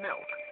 milk.